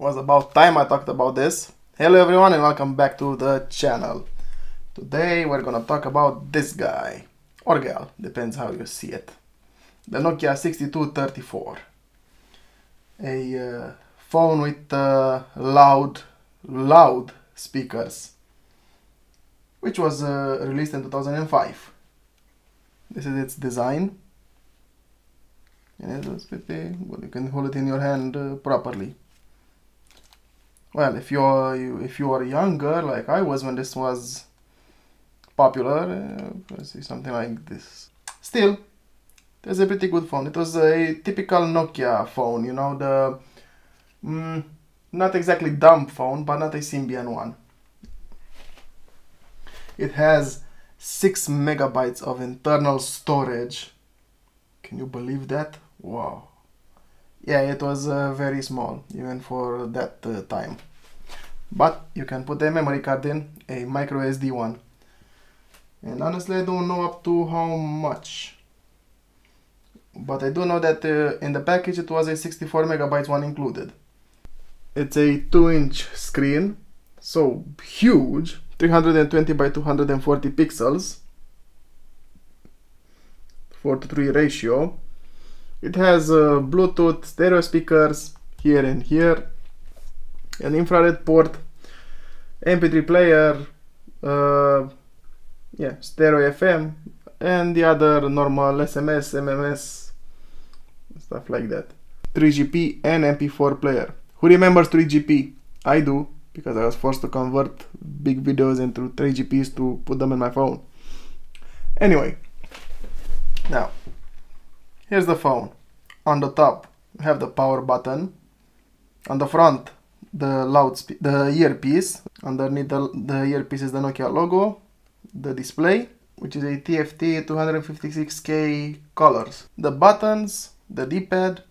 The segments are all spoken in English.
was about time I talked about this. Hello everyone and welcome back to the channel. Today we're gonna talk about this guy. Or gal, depends how you see it. The Nokia 6234. A uh, phone with uh, loud, loud speakers. Which was uh, released in 2005. This is its design. And pretty well, you can hold it in your hand uh, properly well if you're you, if you are younger like I was when this was popular uh, something like this. Still it's a pretty good phone. It was a typical Nokia phone you know the mm, not exactly dumb phone but not a Symbian one. It has 6 megabytes of internal storage. Can you believe that? Wow. Yeah it was uh, very small even for that uh, time but you can put a memory card in a micro SD one. And honestly I don't know up to how much. But I do know that uh, in the package it was a 64 megabytes one included. It's a 2 inch screen so huge 320 by 240 pixels. 4 to 3 ratio. It has uh, Bluetooth stereo speakers here and here, an infrared port, MP3 player, uh, yeah, stereo FM, and the other normal SMS, MMS, stuff like that. 3GP and MP4 player. Who remembers 3GP? I do, because I was forced to convert big videos into 3GPs to put them in my phone. Anyway, now Here's the phone. On the top, we have the power button. On the front, the loud the earpiece. Underneath the, the earpiece is the Nokia logo. The display, which is a TFT 256K colors. The buttons, the D-pad.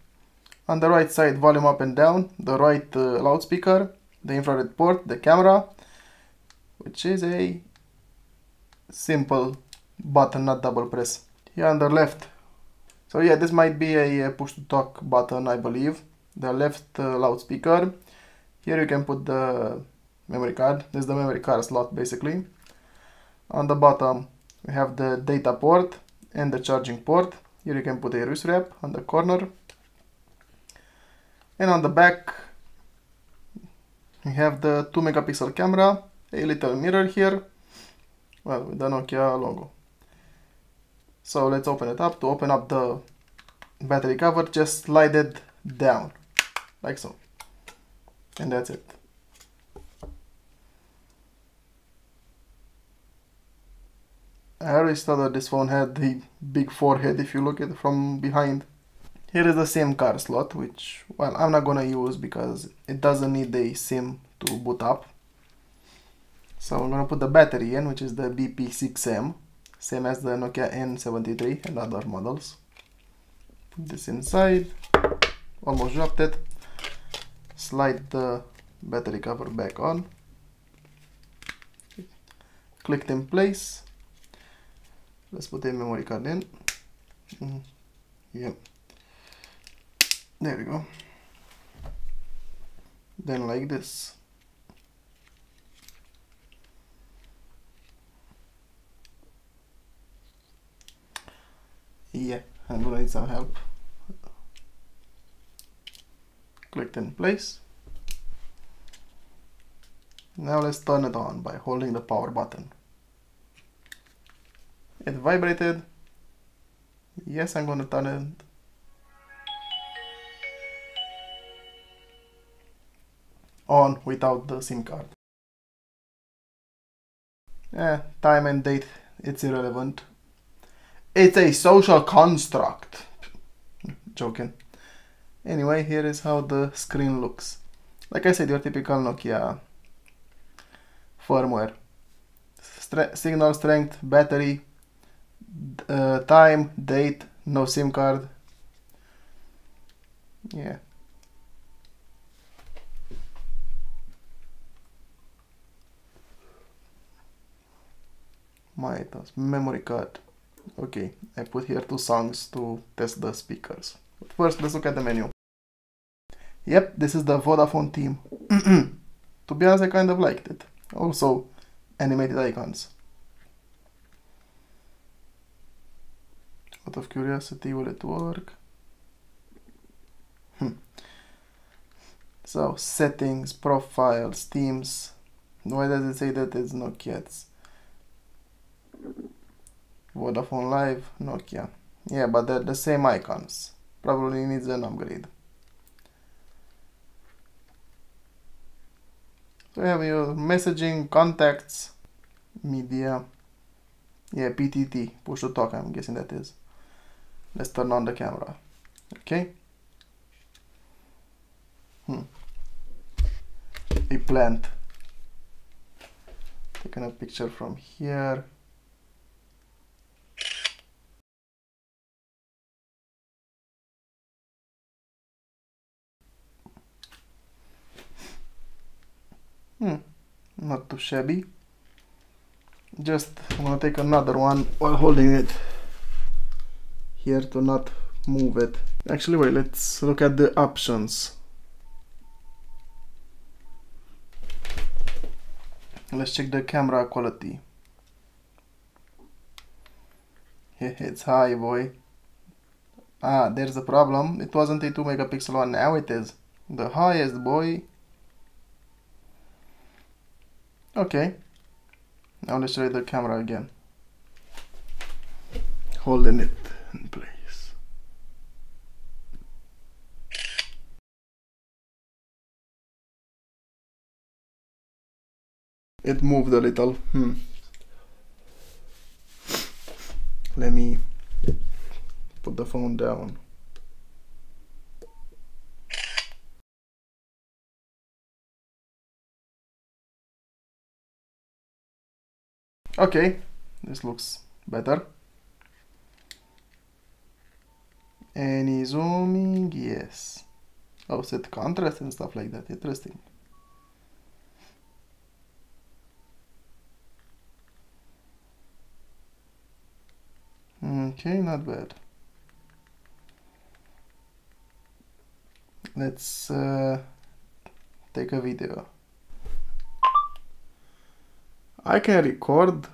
On the right side, volume up and down. The right uh, loudspeaker. The infrared port, the camera, which is a simple button, not double press. Here on the left, so yeah, this might be a push to talk button, I believe. The left uh, loudspeaker. Here you can put the memory card. This is the memory card slot basically. On the bottom we have the data port and the charging port. Here you can put a wrist wrap on the corner. And on the back we have the 2 megapixel camera, a little mirror here, well with the Nokia logo. So let's open it up. To open up the battery cover, just slide it down, like so. And that's it. I always thought that this phone had the big forehead if you look at it from behind. Here is the SIM card slot, which, well, I'm not gonna use because it doesn't need a SIM to boot up. So I'm gonna put the battery in, which is the BP6M same as the Nokia N73 and other models. Put this inside, almost dropped it. Slide the battery cover back on. Clicked in place. Let's put the memory card in. Mm, yep. There we go. Then like this. Yeah, I'm gonna need some help. Clicked in place. Now let's turn it on by holding the power button. It vibrated. Yes, I'm gonna turn it on without the SIM card. Eh, time and date, it's irrelevant. It's a social construct. Joking. Anyway, here is how the screen looks. Like I said, your typical Nokia firmware. Stre signal strength, battery, uh, time, date, no SIM card. Yeah. My memory card. Okay, I put here two songs to test the speakers. First, let's look at the menu. Yep, this is the Vodafone team. to be honest, I kind of liked it. Also, animated icons. Out of curiosity, will it work? Hmm. So, settings, profiles, themes. Why does it say that it's Nokia's? Vodafone Live, Nokia. Yeah, but they're the same icons. Probably needs an upgrade. So we have your messaging, contacts, media. Yeah, PTT, push to talk, I'm guessing that is. Let's turn on the camera. Okay. Hmm. A plant. Taking a picture from here. Hmm, not too shabby. Just I'm gonna take another one while holding it here to not move it. Actually, wait, let's look at the options. Let's check the camera quality. It's high, boy. Ah, there's a problem. It wasn't a 2 megapixel one, now it is. The highest, boy. Okay. Now let's try the camera again. Holding it in place. It moved a little. Hmm. Let me put the phone down. Okay, this looks better. Any zooming? Yes. Oh, set contrast and stuff like that. Interesting. Okay, not bad. Let's uh, take a video. I can record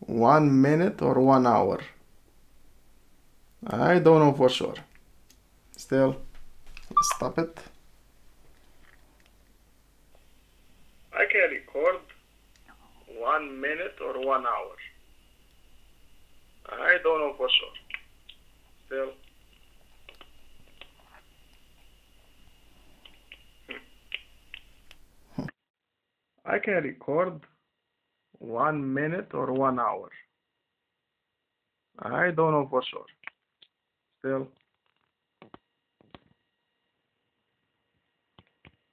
one minute or one hour. I don't know for sure. Still, stop it. I can record one minute or one hour. I don't know for sure. Still. Hmm. I can record one minute or one hour. I don't know for sure. Still.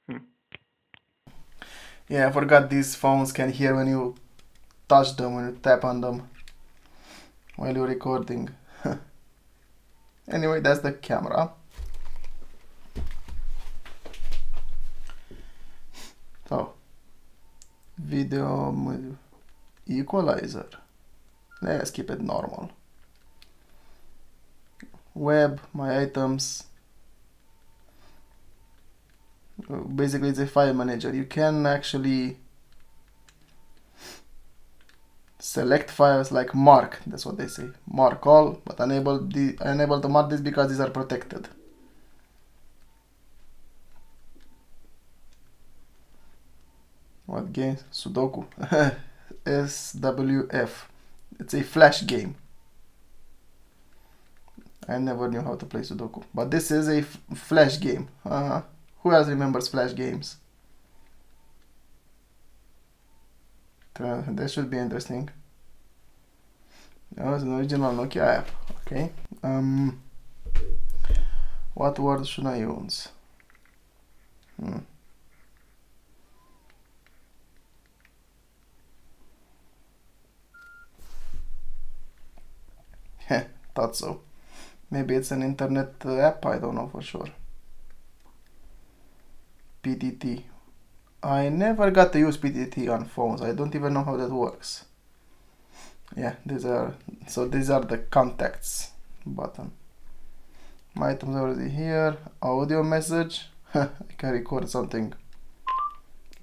Hmm. Yeah, I forgot these phones can hear when you touch them, when you tap on them while you're recording. anyway, that's the camera. So, video equalizer. Let's keep it normal. Web, my items. Basically, it's a file manager. You can actually select files like mark. That's what they say. Mark all, but enable the enable to mark this because these are protected. What game? Sudoku. SWF. It's a flash game. I never knew how to play Sudoku. But this is a flash game. Uh. Who else remembers flash games? That should be interesting. Oh, it's an original Nokia app. Okay. Um, what word should I use? Hmm. Thought so. Maybe it's an internet uh, app, I don't know for sure. PTT. I never got to use PTT on phones. I don't even know how that works. Yeah, these are so these are the contacts button. My items already here. Audio message. I can record something.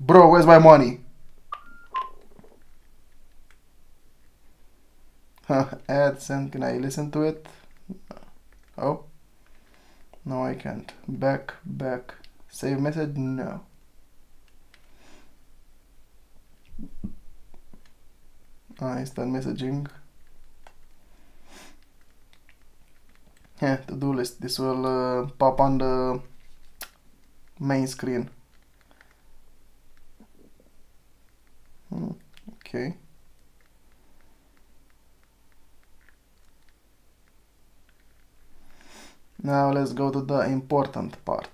Bro, where's my money? AdSense, can I listen to it? Oh. No, I can't. Back, back. Save message? No. Ah, start messaging. Yeah, to-do list. This will uh, pop on the main screen. Hmm, okay. Now let's go to the important part.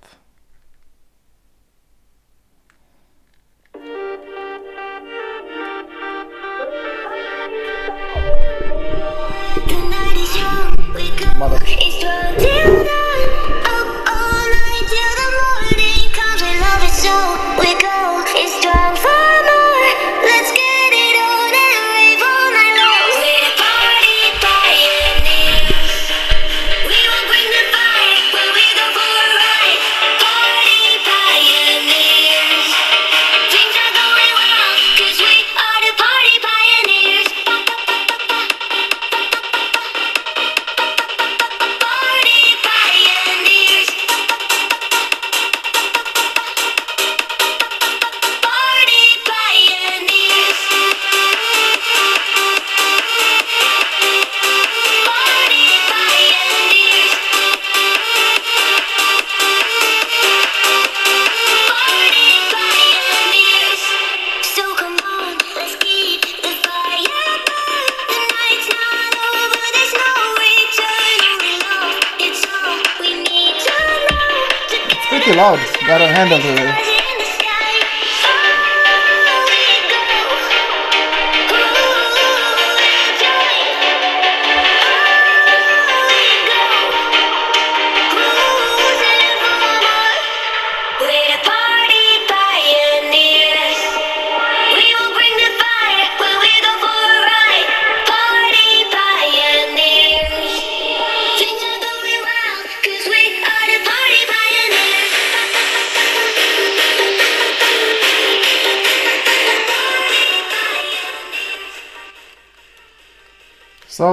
Loud. Got a handle to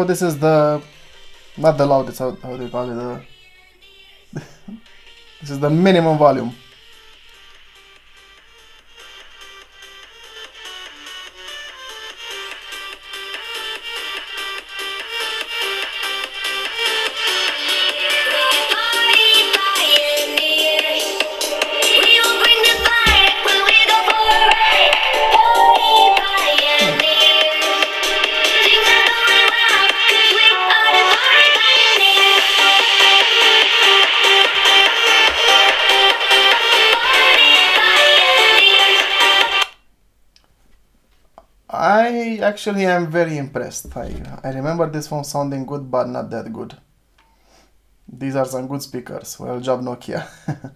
this is the, not the loudest, how, how do you call it, the, this is the minimum volume. Actually am very impressed. I, I remember this phone sounding good, but not that good. These are some good speakers. Well job Nokia.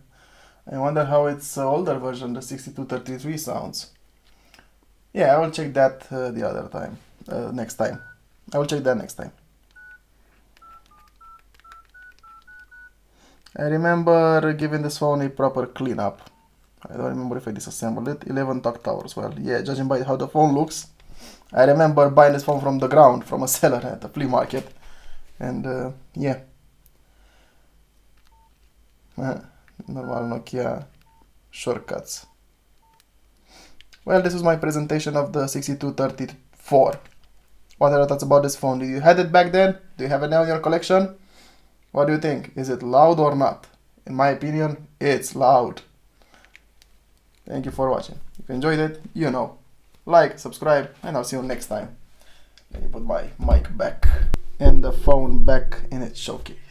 I wonder how its uh, older version, the 6233 sounds. Yeah, I will check that uh, the other time, uh, next time. I will check that next time. I remember giving this phone a proper cleanup. I don't remember if I disassembled it. 11 talk towers. Well, yeah, judging by how the phone looks, I remember buying this phone from the ground from a seller at the flea market. And uh, yeah. Uh, normal Nokia shortcuts. Well, this is my presentation of the 6234. What are your thoughts about this phone? Did you had it back then? Do you have it now in your collection? What do you think? Is it loud or not? In my opinion, it's loud. Thank you for watching. If you enjoyed it, you know. Like, subscribe, and I'll see you next time. Let me put my mic back and the phone back in its showcase.